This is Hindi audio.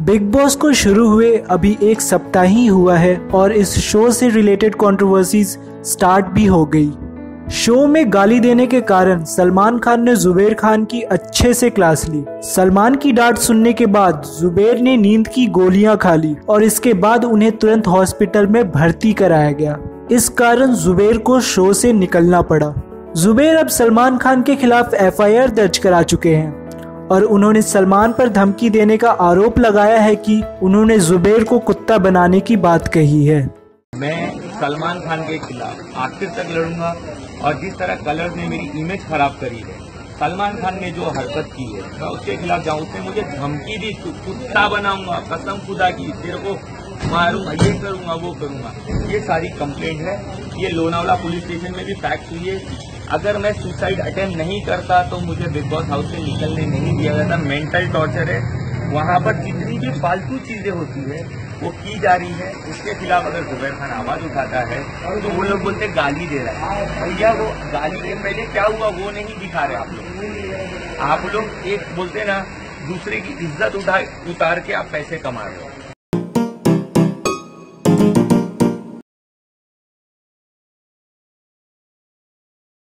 बिग बॉस को शुरू हुए अभी एक सप्ताह ही हुआ है और इस शो से रिलेटेड कंट्रोवर्सीज स्टार्ट भी हो गई। शो में गाली देने के कारण सलमान खान ने जुबेर खान की अच्छे से क्लास ली। सलमान की डांट सुनने के बाद जुबेर ने नींद की गोलियाँ खा ली और इसके बाद उन्हें तुरंत हॉस्पिटल में भर्ती कराया गया। इस कारण जुबेर को शो से निकलना पड़ा। जुबेर अब सलमान खान के खिलाफ एफआईआर दर्ज करा चुके हैं। और उन्होंने सलमान पर धमकी देने का आरोप लगाया है कि उन्होंने जुबेर को कुत्ता बनाने की बात कही है। मैं सलमान खान के खिलाफ आखिर तक लड़ूँगा और जिस तरह कलर ने मेरी इमेज खराब करी है, सलमान खान ने जो हरकत की है, मैं उसके खिलाफ जाऊँ, उसने मुझे धमकी दी, कुत्ता बनाऊँगा, कसम खुदा की, तेरे को मारूँगा, ये करूँगा, वो करूँगा। ये सारी कंप्लेंट है। ये लोनावला पुलिस स्टेशन में भी फैक्ट हुई है। अगर मैं सुसाइड अटेम्प्ट नहीं करता तो मुझे बिग बॉस हाउस से निकलने नहीं दिया जाता। मेंटल टॉर्चर है। वहाँ पर जितनी भी फालतू चीज़ें होती है, वो की जा रही है। उसके खिलाफ अगर जुबैर खान आवाज़ उठाता है तो वो लोग बोलते गाली दे रहा है। भैया, वो गाली के पहले क्या हुआ? वो नहीं दिखा रहे आप लोग। आप लोग एक बोलते ना, दूसरे की इज़्ज़त उठा, उतार के आप पैसे कमा रहे हो।